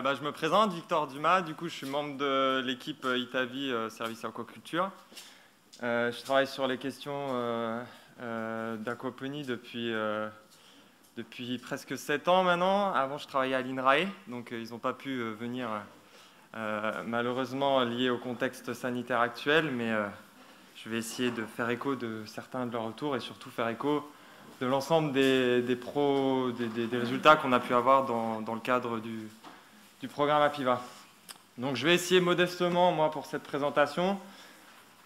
bah, Je me présente, Victor Dumas, du coup je suis membre de l'équipe Itavi Service Aquaculture. je travaille sur les questions d'aquaponie depuis, presque 7 ans maintenant. Avant je travaillais à l'INRAE, donc ils n'ont pas pu venir malheureusement lié au contexte sanitaire actuel, mais je vais essayer de faire écho de certains de leurs retours et surtout faire écho de l'ensemble des, résultats qu'on a pu avoir dans le cadre du, du, programme APIVA. Donc je vais essayer modestement, moi, pour cette présentation,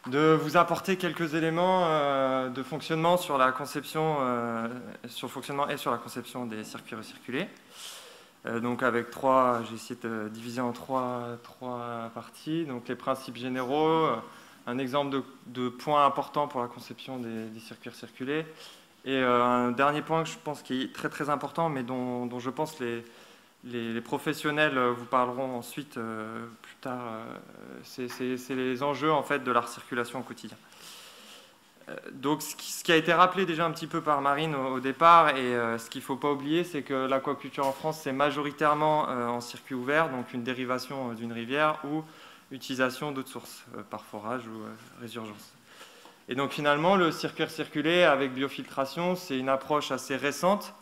de vous apporter quelques éléments euh, de fonctionnement sur la conception, euh, sur fonctionnement et sur la conception des circuits recirculés. Euh, donc avec trois, j'ai essayé de diviser en trois, trois parties. Donc les principes généraux, un exemple de, points importants pour la conception des, circuits circulés. Et un dernier point que je pense qui est très très important, mais dont, je pense les, les, professionnels vous parleront ensuite euh, plus tard, euh, c'est les enjeux en fait de la recirculation au quotidien. Donc ce qui, a été rappelé déjà un petit peu par Marine au, départ, et ce qu'il ne faut pas oublier, c'est que l'aquaculture en France, c'est majoritairement en circuit ouvert, donc une dérivation d'une rivière, ou utilisation d'autres sources, euh, par forage ou euh, résurgence. Et donc finalement, le circuit circulé avec biofiltration, c'est une approche assez récente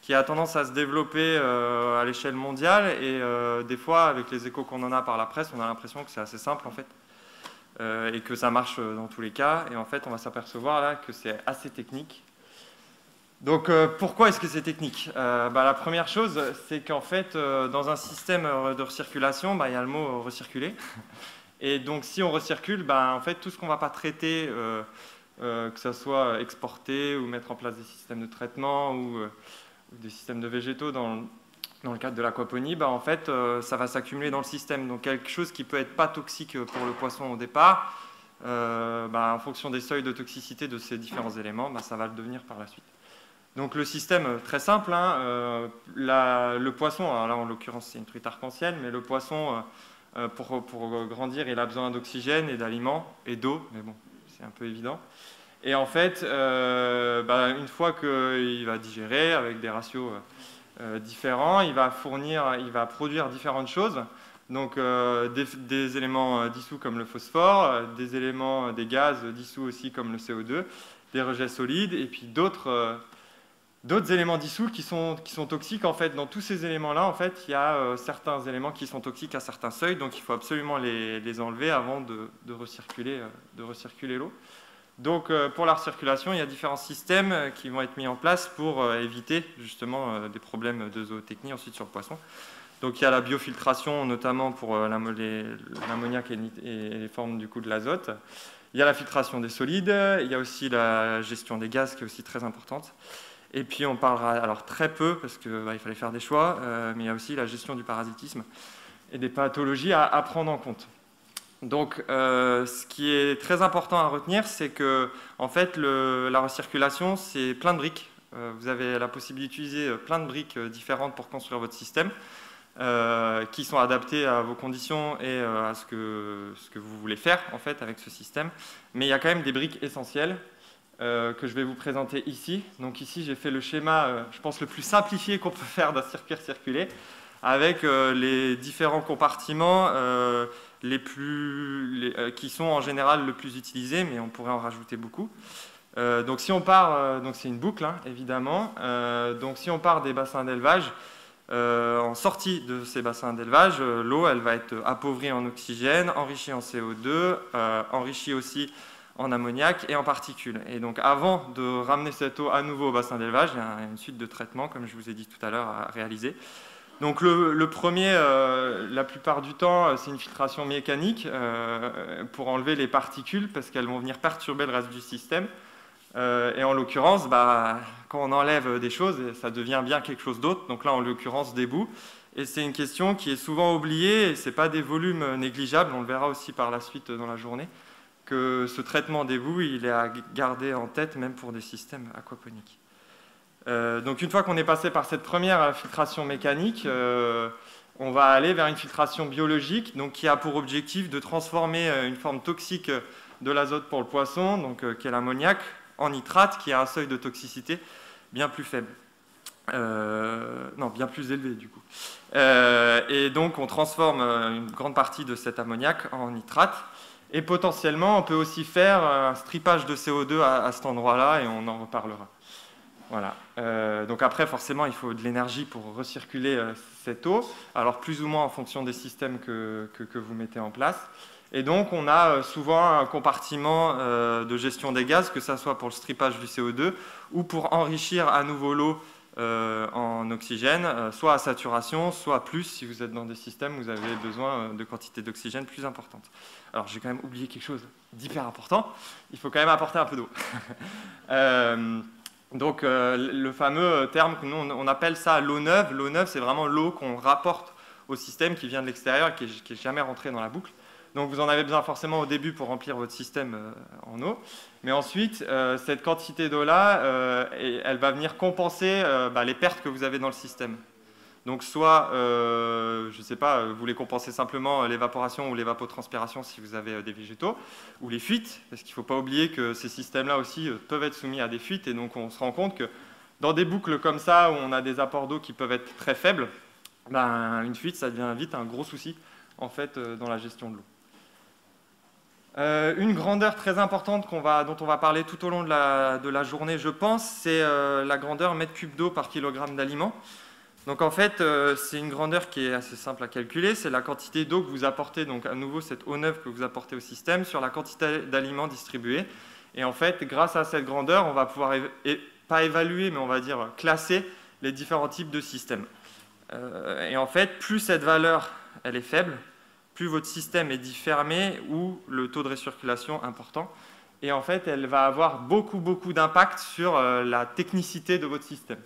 qui a tendance à se développer euh, à l'échelle mondiale et des fois, avec les échos qu'on en a par la presse, on a l'impression que c'est assez simple en fait et que ça marche dans tous les cas. Et en fait, on va s'apercevoir là que c'est assez technique donc euh, pourquoi est-ce que c'est technique? Euh, bah, La première chose, c'est qu'en fait, euh, dans un système de recirculation, bah, il y a le mot recirculer. Et donc si on recircule, bah, en fait, tout ce qu'on ne va pas traiter, que ce soit exporter ou mettre en place des systèmes de traitement ou, des systèmes de végétaux dans, dans le cadre de l'aquaponie, en fait, ça va s'accumuler dans le système. Donc quelque chose qui peut être pas toxique pour le poisson au départ, en fonction des seuils de toxicité de ces différents éléments, ça va le devenir par la suite. Donc le système, euh, très simple, hein, euh, le poisson, là en l'occurrence c'est une truite arc-en-ciel, mais le poisson, euh, pour, grandir, il a besoin d'oxygène et d'aliments et d'eau, mais bon, c'est un peu évident. Et en fait, bah, une fois qu'il va digérer avec des ratios différents, il va fournir, il va produire différentes choses. Donc des, éléments dissous comme le phosphore, des éléments, des gaz dissous aussi comme le CO2, des rejets solides, et puis d'autres d'autres éléments dissous qui sont, qui sont toxiques. En fait, dans tous ces éléments-là, en fait, il y a euh, certains éléments qui sont toxiques à certains seuils, donc il faut absolument les, enlever avant de, recirculer, euh, de recirculer l'eau. Donc, euh, pour la recirculation, il y a différents systèmes qui vont être mis en place pour éviter justement des problèmes de zootechnie ensuite sur le poisson. Donc, il y a la biofiltration, notamment pour l'ammoniac et, les formes du coup de l'azote. Il y a la filtration des solides. Il y a aussi la gestion des gaz qui est aussi très importante. Et puis on parlera alors très peu, parce qu'il bah, fallait faire des choix, euh, mais il y a aussi la gestion du parasitisme et des pathologies à, prendre en compte. Donc euh, ce qui est très important à retenir, c'est que en fait, la recirculation, c'est plein de briques. Euh, vous avez la possibilité d'utiliser plein de briques différentes pour construire votre système. qui sont adaptées à vos conditions et à ce que, ce que vous voulez faire en fait avec ce système. Mais il y a quand même des briques essentielles euh, que je vais vous présenter ici. Donc ici, j'ai fait le schéma, euh, je pense, le plus simplifié qu'on peut faire d'un circuit circulé, avec euh, les différents compartiments les plus, qui sont en général le plus utilisés, mais on pourrait en rajouter beaucoup. donc si on part, donc c'est une boucle, hein, évidemment. donc si on part des bassins d'élevage, en sortie de ces bassins d'élevage, l'eau, elle va être appauvrie en oxygène, enrichie en CO2, enrichie aussi en ammoniac et en particules. Et donc avant de ramener cette eau à nouveau au bassin d'élevage, il y a une suite de traitements, comme je vous ai dit tout à l'heure, à réaliser. Donc le, premier, euh, la plupart du temps, euh, c'est une filtration mécanique euh, pour enlever les particules parce qu'elles vont venir perturber le reste du système. et en l'occurrence, bah, quand on enlève des choses, ça devient bien quelque chose d'autre. Donc là, en l'occurrence, des bouts. Et c'est une question qui est souvent oubliée, ce n'est pas des volumes négligeables, on le verra aussi par la suite dans la journée que ce traitement des boues, il est à garder en tête même pour des systèmes aquaponiques. Euh, donc une fois qu'on est passé par cette première filtration mécanique, euh, on va aller vers une filtration biologique donc, qui a pour objectif de transformer euh, une forme toxique de l'azote pour le poisson, donc, qui est l'ammoniac, en nitrate qui a un seuil de toxicité bien plus faible. non, bien plus élevé du coup. et donc on transforme une grande partie de cet ammoniac en nitrate. Et potentiellement, on peut aussi faire un strippage de CO2 à cet endroit-là, et on en reparlera. Voilà. Euh, donc après, forcément, il faut de l'énergie pour recirculer euh, cette eau, alors plus ou moins en fonction des systèmes que, vous mettez en place. Et donc, on a euh, souvent un compartiment de gestion des gaz, que ce soit pour le strippage du CO2 ou pour enrichir à nouveau l'eau en oxygène, soit à saturation, soit plus si vous êtes dans des systèmes où vous avez besoin de quantités d'oxygène plus importantes. Alors, j'ai quand même oublié quelque chose d'hyper important. Il faut quand même apporter un peu d'eau. Donc euh, le fameux terme que nous on appelle ça l'eau neuve. L'eau neuve, c'est vraiment l'eau qu'on rapporte au système qui vient de l'extérieur, qui n'est jamais rentrée dans la boucle. Donc vous en avez besoin forcément au début pour remplir votre système euh, en eau. Mais ensuite, euh, cette quantité d'eau-là, elle va venir compenser bah, les pertes que vous avez dans le système. Donc soit, euh, je ne sais pas, vous voulez compenser simplement l'évaporation ou l'évapotranspiration si vous avez euh, des végétaux, ou les fuites, parce qu'il ne faut pas oublier que ces systèmes-là aussi euh, peuvent être soumis à des fuites, et donc on se rend compte que dans des boucles comme ça, où on a des apports d'eau qui peuvent être très faibles, ben, une fuite, ça devient vite un gros souci en fait, dans la gestion de l'eau. une grandeur très importante dont on va parler tout au long de la, de la journée, je pense, c'est la grandeur mètre cube d'eau par kilogramme d'aliments. Donc en fait, euh, c'est une grandeur qui est assez simple à calculer. C'est la quantité d'eau que vous apportez, donc à nouveau cette eau neuve que vous apportez au système, sur la quantité d'aliments distribués. Et en fait, grâce à cette grandeur, on va pouvoir, pas évaluer, mais on va dire classer les différents types de systèmes. Euh, et en fait, plus cette valeur elle est faible, plus votre système est dit fermé ou le taux de récirculation important. Et en fait, elle va avoir beaucoup, beaucoup d'impact sur euh, la technicité de votre système.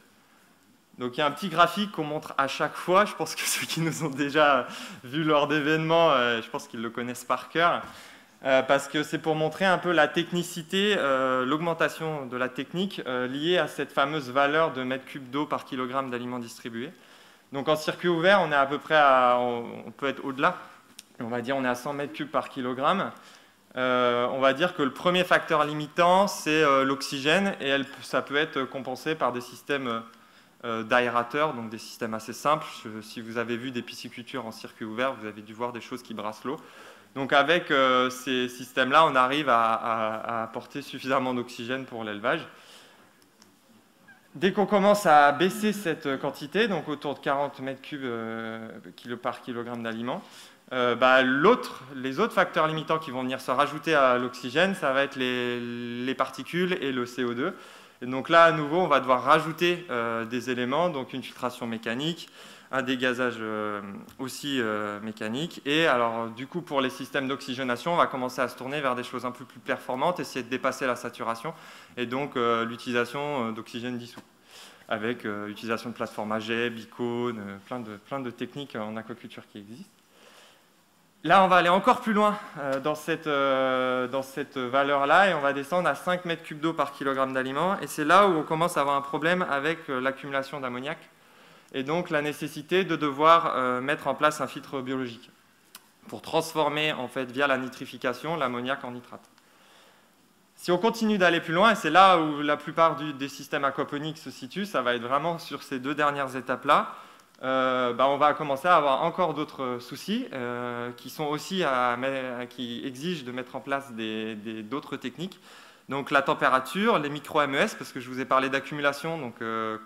Donc il y a un petit graphique qu'on montre à chaque fois. Je pense que ceux qui nous ont déjà vus lors d'événements, euh, je pense qu'ils le connaissent par cœur. Euh, parce que c'est pour montrer un peu la technicité, euh, l'augmentation de la technique liée à cette fameuse valeur de mètre cube d'eau par kilogramme d'aliments distribués. Donc en circuit ouvert, on est à peu près à, on, peut être au-delà. On va dire on est à 100 mètres cubes par kilogramme. on va dire que le premier facteur limitant, c'est l'oxygène, et ça peut être compensé par des systèmes d'aérateurs, donc des systèmes assez simples. si vous avez vu des piscicultures en circuit ouvert, vous avez dû voir des choses qui brassent l'eau. Donc avec euh, ces systèmes-là, on arrive à, apporter suffisamment d'oxygène pour l'élevage. Dès qu'on commence à baisser cette quantité, donc autour de 40 mètres cubes euh, par kilogramme d'aliments, bah, les autres facteurs limitants qui vont venir se rajouter à l'oxygène, ça va être les, particules et le CO2 donc là, à nouveau, on va devoir rajouter euh, des éléments, donc une filtration mécanique, un dégazage euh, aussi euh, mécanique. Et alors, du coup, pour les systèmes d'oxygénation, on va commencer à se tourner vers des choses un peu plus performantes, essayer de dépasser la saturation, et donc l'utilisation d'oxygène dissous, avec l'utilisation de plateformes AG, bicone, plein de, plein de techniques en aquaculture qui existent. Là, on va aller encore plus loin euh, dans cette, euh, cette valeur-là et on va descendre à 5 mètres cubes d'eau par kilogramme d'aliments. Et c'est là où on commence à avoir un problème avec euh, l'accumulation d'ammoniac et donc la nécessité de devoir mettre en place un filtre biologique pour transformer en fait via la nitrification l'ammoniac en nitrate. Si on continue d'aller plus loin, et c'est là où la plupart des systèmes aquaponiques se situent, ça va être vraiment sur ces deux dernières étapes-là, euh, bah, on va commencer à avoir encore d'autres soucis euh, qui sont aussi qui exigent de mettre en place d'autres techniques. Donc la température, les micro-MES, parce que je vous ai parlé d'accumulation, donc euh,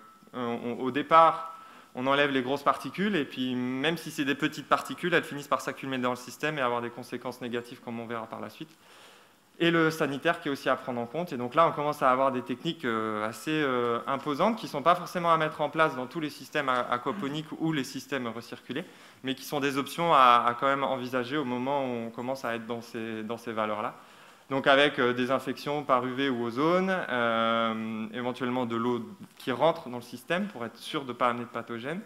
au départ, on enlève les grosses particules, et puis même si c'est des petites particules, elles finissent par s'accumuler dans le système et avoir des conséquences négatives, comme on verra par la suite et le sanitaire qui est aussi à prendre en compte. Et donc là, on commence à avoir des techniques euh, assez euh, imposantes qui ne sont pas forcément à mettre en place dans tous les systèmes aquaponiques ou les systèmes recirculés, mais qui sont des options à, quand même envisager au moment où on commence à être dans ces, dans ces valeurs-là. Donc avec euh, des infections par UV ou ozone, éventuellement de l'eau qui rentre dans le système pour être sûr de ne pas amener de pathogènes,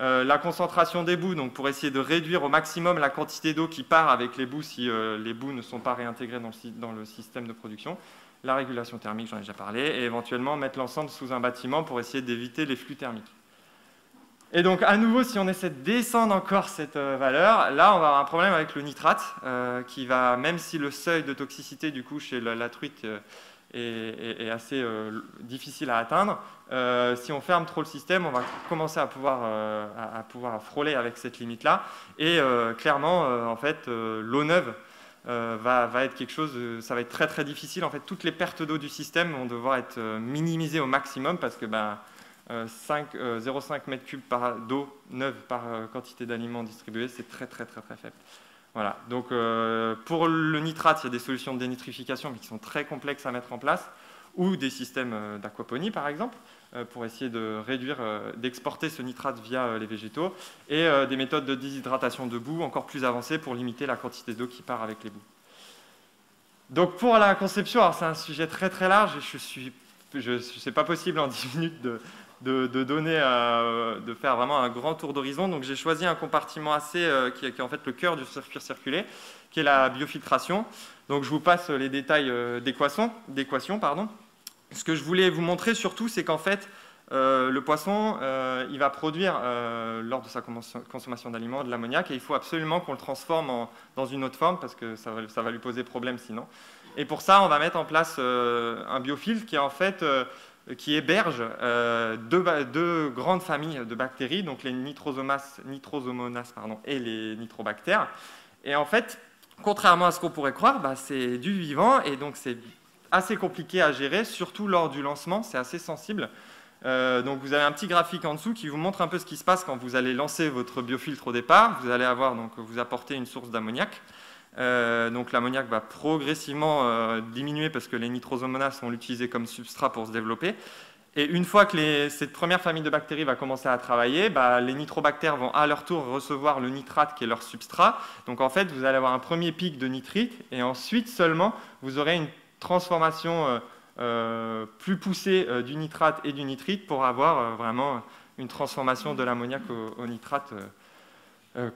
euh, la concentration des boues, donc pour essayer de réduire au maximum la quantité d'eau qui part avec les boues si euh, les boues ne sont pas réintégrées dans le, système de production. La régulation thermique, j'en ai déjà parlé, et éventuellement mettre l'ensemble sous un bâtiment pour essayer d'éviter les flux thermiques. Et donc à nouveau, si on essaie de descendre encore cette euh, valeur, là on va avoir un problème avec le nitrate, qui va, même si le seuil de toxicité du coup chez la, truite est, assez euh, difficile à atteindre. Euh, si on ferme trop le système, on va commencer à pouvoir, euh, à, pouvoir frôler avec cette limite-là. Et clairement, en fait, l'eau neuve va, va, être quelque chose, ça va être très très difficile. En fait, toutes les pertes d'eau du système vont devoir être minimisées au maximum parce que ben, 0,5 m3 d'eau neuve par quantité d'aliments distribués, c'est très très très très faible. Voilà. Donc, euh, pour le nitrate, il y a des solutions de dénitrification mais qui sont très complexes à mettre en place, ou des systèmes euh, d'aquaponie, par exemple, euh, pour essayer de réduire, d'exporter ce nitrate via les végétaux, et des méthodes de déshydratation de boue encore plus avancées pour limiter la quantité d'eau qui part avec les boues. Donc, pour la conception, c'est un sujet très très large, et je suis, je, c'est pas possible en 10 minutes de, de, donner, euh, de faire vraiment un grand tour d'horizon. Donc j'ai choisi un compartiment assez, euh, qui, est en fait le cœur du circuit circulé, qui est la biofiltration. Donc je vous passe les détails euh, d'équation. Pardon. Ce que je voulais vous montrer surtout, c'est qu'en fait, le poisson, il va produire, lors de sa consommation d'aliments, de l'ammoniac, et il faut absolument qu'on le transforme dans une autre forme, parce que ça va, lui poser problème sinon. Et pour ça, on va mettre en place un biofiltre qui est en fait qui héberge euh, deux, grandes familles de bactéries, donc les nitrosomonas et les nitrobactères. Et en fait, contrairement à ce qu'on pourrait croire, bah, c'est du vivant et donc c'est assez compliqué à gérer, surtout lors du lancement, c'est assez sensible. Euh, donc vous avez un petit graphique en dessous qui vous montre un peu ce qui se passe quand vous allez lancer votre biofiltre au départ. Vous allez avoir donc vous apporter une source d'ammoniac. Euh, donc l'ammoniac va progressivement euh, diminuer parce que les nitrosomonas vont l'utiliser comme substrat pour se développer. Et une fois que cette première famille de bactéries va commencer à travailler, bah, les nitrobactères vont à leur tour recevoir le nitrate qui est leur substrat. Donc en fait, vous allez avoir un premier pic de nitrite et ensuite seulement vous aurez une transformation euh, plus poussée du nitrate et du nitrite pour avoir vraiment une transformation de l'ammoniac au, nitrate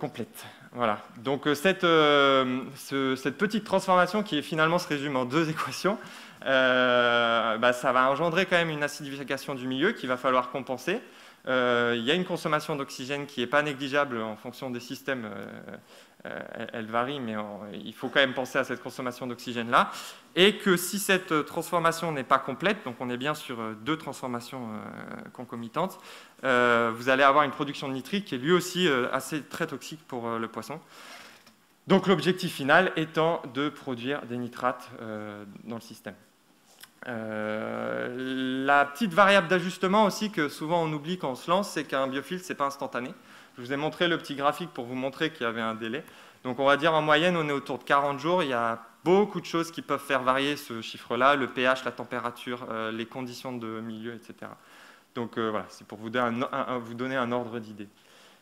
complète. Voilà. Donc euh, euh, cette, petite transformation qui finalement se résume en deux équations, euh, bah, ça va engendrer quand même une acidification du milieu qu'il va falloir compenser. il y a une consommation d'oxygène qui n'est pas négligeable en fonction des systèmes euh, elle, varie, mais il faut quand même penser à cette consommation d'oxygène-là. Et que si cette transformation n'est pas complète, donc on est bien sur euh, deux transformations euh, concomitantes, vous allez avoir une production de nitrite qui est lui aussi assez très toxique pour le poisson. Donc l'objectif final étant de produire des nitrates dans le système. la petite variable d'ajustement aussi que souvent on oublie quand on se lance, c'est qu'un biofiltre, ce n'est pas instantané. Je vous ai montré le petit graphique pour vous montrer qu'il y avait un délai. Donc on va dire en moyenne, on est autour de 40 jours. Il y a beaucoup de choses qui peuvent faire varier ce chiffre-là, le pH, la température, euh, les conditions de milieu, etc. Donc euh, voilà, c'est pour vous donner un, ordre d'idée.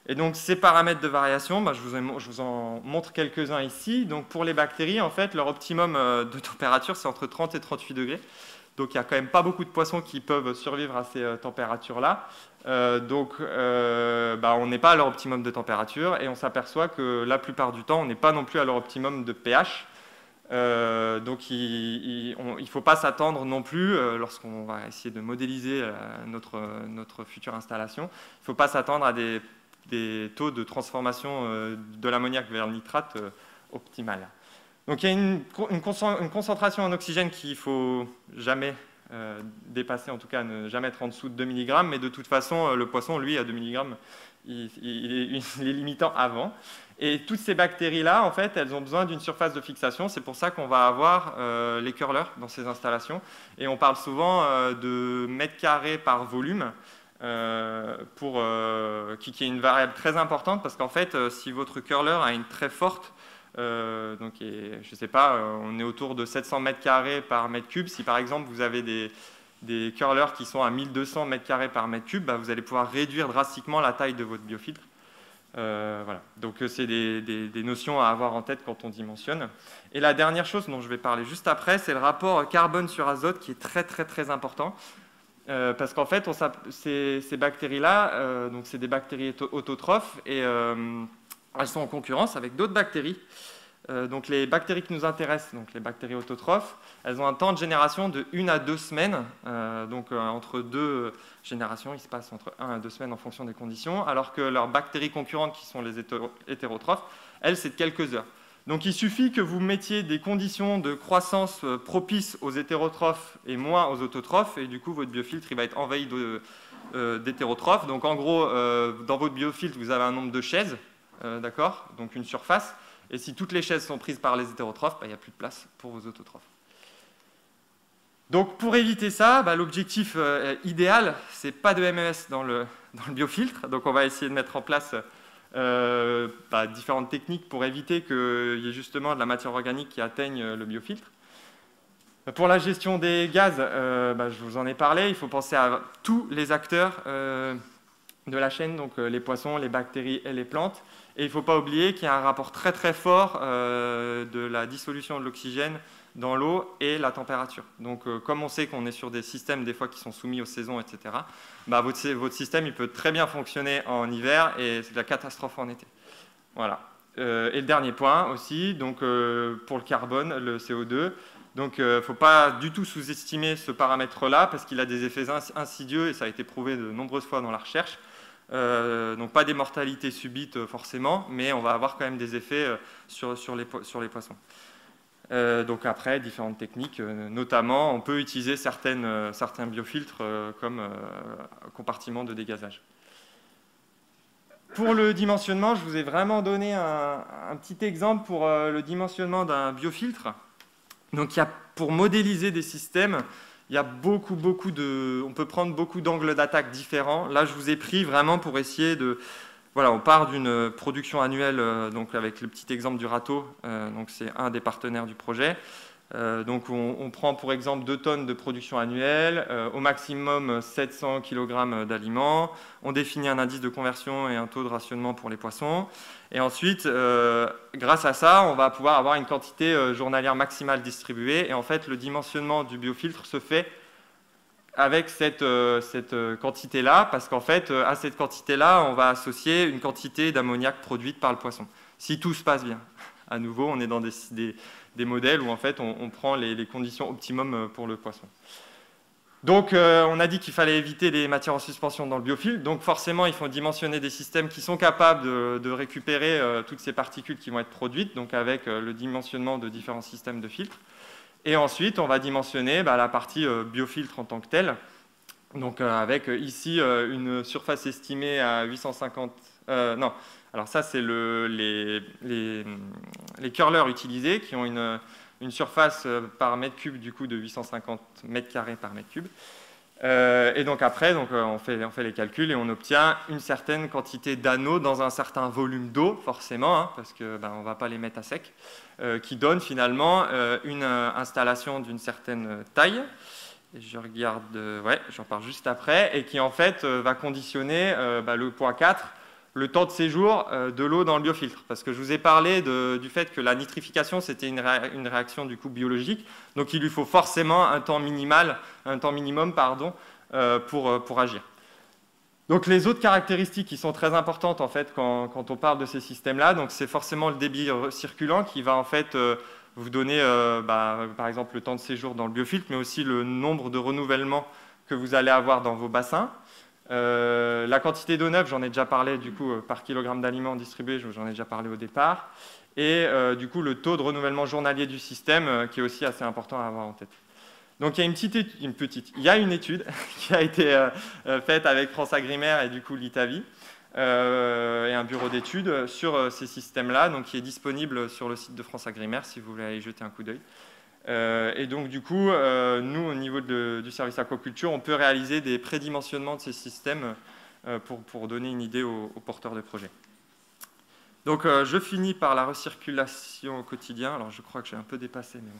Et donc ces paramètres de variation, bah, je, vous en montre quelques-uns ici. Donc pour les bactéries, en fait, leur optimum euh, de température, c'est entre 30 et 38 degrés. Donc il n'y a quand même pas beaucoup de poissons qui peuvent survivre à ces températures-là. Euh, donc, euh, bah, on n'est pas à leur optimum de température et on s'aperçoit que la plupart du temps, on n'est pas non plus à leur optimum de pH. Euh, donc, il ne faut pas s'attendre non plus, lorsqu'on va essayer de modéliser notre, notre future installation, il ne faut pas s'attendre à des, des, taux de transformation de l'ammoniac vers le nitrate optimal. Donc, il y a une, concentration en oxygène qu'il ne faut jamais euh, dépasser, en tout cas ne jamais être en dessous de 2 mg, mais de toute façon, euh, le poisson, lui, à 2 mg, il, est, limitant avant. Et toutes ces bactéries-là, en fait, elles ont besoin d'une surface de fixation. C'est pour ça qu'on va avoir euh, les curlers dans ces installations. Et on parle souvent de mètres carrés par volume. pour, qui, qui, est une variable très importante parce qu'en fait, si votre curler a une très forte euh, donc, je ne sais pas, euh, on est autour de 700 mètres carrés par mètre cube. Si par exemple vous avez des, curlers qui sont à 1200 mètres carrés par mètre cube, bah, vous allez pouvoir réduire drastiquement la taille de votre biofiltre. Euh, voilà. Donc c'est des, notions à avoir en tête quand on dimensionne. Et la dernière chose dont je vais parler juste après, c'est le rapport carbone sur azote qui est très très très important. parce qu'en fait, ces bactéries-là, donc c'est des bactéries autotrophes et elles sont en concurrence avec d'autres bactéries. Euh, donc les bactéries qui nous intéressent, donc les bactéries autotrophes, elles ont un temps de génération de 1 à 2 semaines. Euh, donc euh, entre deux générations, il se passe entre 1 à 2 semaines en fonction des conditions, alors que leurs bactéries concurrentes, qui sont les hétérotrophes, elles, c'est de quelques heures. Donc il suffit que vous mettiez des conditions de croissance propices aux hétérotrophes et moins aux autotrophes, et du coup votre biofiltre il va être envahi d'hétérotrophes. Donc en gros, dans votre biofiltre, vous avez un nombre de chaises, d'accord Donc une surface. Et si toutes les chaises sont prises par les hétérotrophes, bah, il n'y a plus de place pour vos autotrophes. Donc pour éviter ça, bah, l'objectif euh, idéal, c'est pas de MES dans le, biofiltre. Donc on va essayer de mettre en place euh, bah, différentes techniques pour éviter qu'il y ait justement de la matière organique qui atteigne le biofiltre. Pour la gestion des gaz, euh, je vous en ai parlé, il faut penser à tous les acteurs de la chaîne, donc les poissons, les bactéries et les plantes. Et il ne faut pas oublier qu'il y a un rapport très très fort de la dissolution de l'oxygène dans l'eau et la température. Donc, euh, comme on sait qu'on est sur des systèmes des fois qui sont soumis aux saisons, etc., bah, votre, système il peut très bien fonctionner en hiver et c'est la catastrophe en été. Voilà. Euh, et le dernier point aussi, donc euh, pour le carbone, le CO2. Donc, il ne faut pas du tout sous-estimer ce paramètre-là parce qu'il a des effets insidieux et ça a été prouvé de nombreuses fois dans la recherche. Donc pas des mortalités subites forcément, mais on va avoir quand même des effets sur, sur, les, sur les poissons. Euh, donc après, différentes techniques, euh, notamment on peut utiliser euh, certains biofiltres comme compartiment de dégazage. Pour le dimensionnement, je vous ai vraiment donné un, petit exemple pour le dimensionnement d'un biofiltre. Donc il y a, pour modéliser des systèmes, il y a beaucoup, beaucoup de... On peut prendre beaucoup d'angles d'attaque différents. Là, je vous ai pris vraiment pour essayer de, voilà, on part d'une production annuelle, euh, donc avec le petit exemple du râteau, euh, donc c'est un des partenaires du projet. Euh, donc on, prend pour exemple 2 tonnes de production annuelle, au maximum 700 kg d'aliments, on définit un indice de conversion et un taux de rationnement pour les poissons, et ensuite, grâce à ça, on va pouvoir avoir une quantité journalière maximale distribuée, et en fait le dimensionnement du biofiltre se fait avec cette, euh, euh, quantité-là, parce qu'en fait, euh, à cette quantité-là, on va associer une quantité d'ammoniac produite par le poisson. Si tout se passe bien. À nouveau, on est dans des, modèles où en fait, on, prend les, conditions optimum pour le poisson. Donc, on a dit qu'il fallait éviter les matières en suspension dans le biofiltre. Donc, forcément, il faut dimensionner des systèmes qui sont capables de, récupérer toutes ces particules qui vont être produites, donc avec le dimensionnement de différents systèmes de filtres. Et ensuite, on va dimensionner bah, la partie euh, biofiltre en tant que telle. Donc euh, avec euh, ici une surface estimée à 850... non, alors ça c'est les, les, curlers utilisés qui ont une, surface par mètre cube du coup de 850 mètres carrés par mètre cube. et donc après, donc, on, fait, on fait les calculs et on obtient une certaine quantité d'anneaux dans un certain volume d'eau, forcément, hein, parce qu'on ben, ne va pas les mettre à sec. Euh, qui donne finalement euh, une euh, installation d'une certaine taille. je regarde, ouais, j'en parle juste après, et qui en fait va conditionner bah, le point 4, le temps de séjour de l'eau dans le biofiltre. Parce que je vous ai parlé du fait que la nitrification, c'était une, réaction du coup biologique, donc il lui faut forcément un temps minimal, un temps minimum, pardon, pour, pour agir. Donc les autres caractéristiques qui sont très importantes en fait quand, on parle de ces systèmes-là, c'est forcément le débit circulant qui va en fait euh, vous donner euh, bah, par exemple le temps de séjour dans le biofiltre, mais aussi le nombre de renouvellements que vous allez avoir dans vos bassins. Euh, la quantité d'eau neuve, j'en ai déjà parlé du coup par kilogramme d'aliments distribués, j'en ai déjà parlé au départ, et du coup le taux de renouvellement journalier du système qui est aussi assez important à avoir en tête. Donc il y a une petite, petite, il y a une étude qui a été euh, euh, faite avec France Agrimaire et du coup l'Itavi euh, et un bureau d'études sur ces systèmes-là, donc qui est disponible sur le site de France Agrimaire si vous voulez aller jeter un coup d'œil. Et donc du coup, nous au niveau du service aquaculture, on peut réaliser des prédimensionnements de ces systèmes pour, pour, donner une idée aux, porteurs de projets. Donc je finis par la recirculation au quotidien. Alors je crois que j'ai un peu dépassé, mais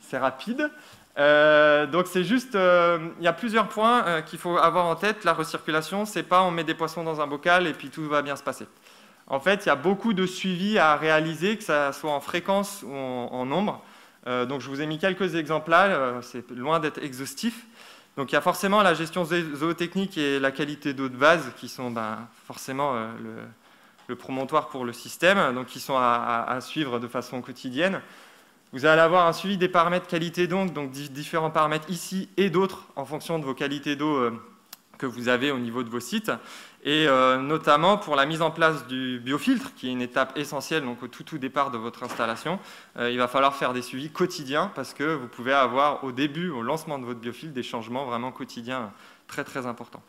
c'est rapide. Euh, donc c'est juste, euh, il y a plusieurs points euh, qu'il faut avoir en tête. La recirculation, c'est pas on met des poissons dans un bocal et puis tout va bien se passer. En fait, il y a beaucoup de suivi à réaliser, que ça soit en fréquence ou en, nombre. Donc je vous ai mis quelques exemples là, c'est loin d'être exhaustif. Donc il y a forcément la gestion zootechnique et la qualité d'eau de base qui sont ben, forcément le, promontoire pour le système, donc qui sont à suivre de façon quotidienne. Vous allez avoir un suivi des paramètres qualité d'eau, donc différents paramètres ici et d'autres en fonction de vos qualités d'eau euh, que vous avez au niveau de vos sites, et euh, notamment pour la mise en place du biofiltre, qui est une étape essentielle donc au tout, tout départ de votre installation. Euh, il va falloir faire des suivis quotidiens parce que vous pouvez avoir au début, au lancement de votre biofiltre, des changements vraiment quotidiens très très importants.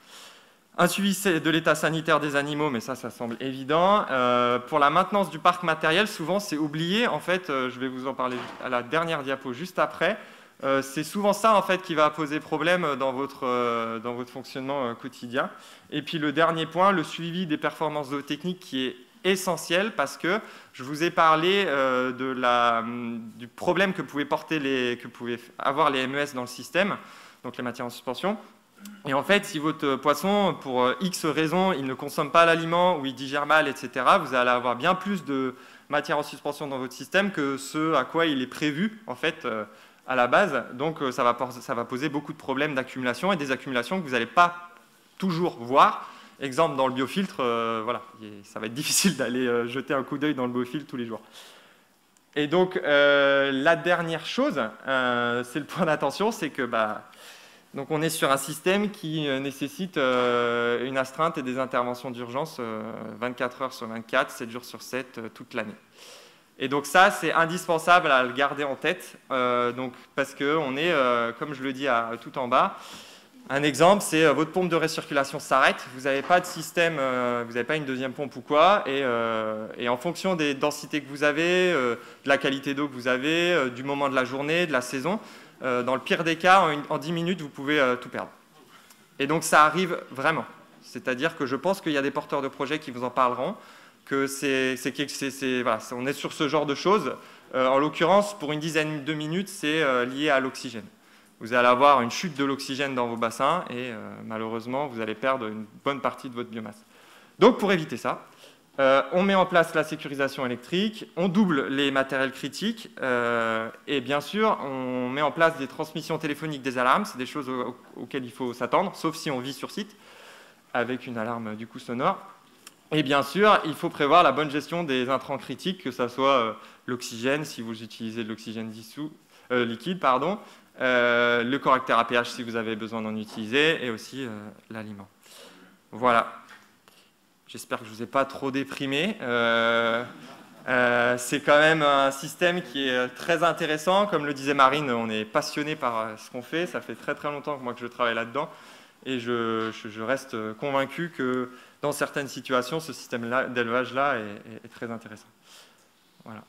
Un suivi de l'état sanitaire des animaux, mais ça, ça semble évident. Euh, pour la maintenance du parc matériel, souvent c'est oublié. En fait, je vais vous en parler à la dernière diapo juste après. Euh, c'est souvent ça en fait qui va poser problème dans votre, euh, dans votre fonctionnement euh, quotidien. Et puis le dernier point, le suivi des performances zootechniques qui est essentiel parce que je vous ai parlé de la, du problème que pouvaient, porter les, que avoir les MES dans le système, donc les matières en suspension. Et en fait, si votre poisson, pour X raisons, il ne consomme pas l'aliment ou il digère mal, etc., vous allez avoir bien plus de matières en suspension dans votre système que ce à quoi il est prévu en fait à la base. Donc euh, ça va, poser beaucoup de problèmes d'accumulation et des accumulations que vous n'allez pas toujours voir. Exemple, dans le biofiltre, euh, voilà, ça va être difficile d'aller euh, jeter un coup d'œil dans le biofiltre tous les jours. Et donc, la dernière chose, c'est le point d'attention, c'est que bah, donc on est sur un système qui nécessite une astreinte et des interventions d'urgence 24 heures sur 24, 7 jours sur 7, toute l'année. Et donc ça, c'est indispensable à le garder en tête, euh, donc, parce qu'on est, euh, comme je le dis à, tout en bas, un exemple, c'est euh, votre pompe de récirculation s'arrête, vous n'avez pas de système, vous n'avez pas une deuxième pompe ou quoi, et, en fonction des densités que vous avez, de la qualité d'eau que vous avez, du moment de la journée, de la saison, dans le pire des cas, en, en 10 minutes, vous pouvez tout perdre. Et donc ça arrive vraiment. C'est-à-dire que je pense qu'il y a des porteurs de projets qui vous en parleront on est sur ce genre de choses. Euh, en l'occurrence, pour une dizaine de minutes, c'est euh, lié à l'oxygène. Vous allez avoir une chute de l'oxygène dans vos bassins et euh, malheureusement, vous allez perdre une bonne partie de votre biomasse. Donc, pour éviter ça, on met en place la sécurisation électrique, on double les matériels critiques et bien sûr, on met en place des transmissions téléphoniques des alarmes. C'est des choses auxquelles il faut s'attendre, sauf si on vit sur site avec une alarme du coup sonore. Et bien sûr, il faut prévoir la bonne gestion des intrants critiques, que ce soit euh, l'oxygène, si vous utilisez de l'oxygène dissous, euh, liquide, pardon, euh, le correcteur à pH si vous avez besoin d'en utiliser, et aussi l'aliment. Voilà. J'espère que je ne vous ai pas trop déprimé. c'est quand même un système qui est très intéressant. Comme le disait Marine, on est passionné par ce qu'on fait. Ça fait très très longtemps que moi que je travaille là-dedans. Et je, je, reste convaincu que dans certaines situations, ce système d'élevage-là est, est, très intéressant. Voilà.